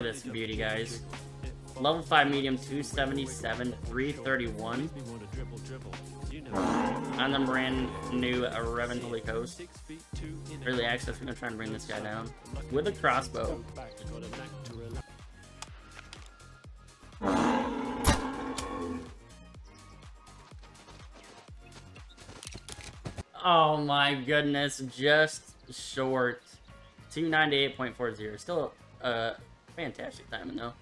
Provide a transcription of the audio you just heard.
this beauty, guys. Level 5 medium, 277, 331. On the brand new uh, Holy Coast. Early access, we're gonna try and bring this guy down. With a crossbow. Oh my goodness, just short. 298.40. Still a uh, fantastic timing though.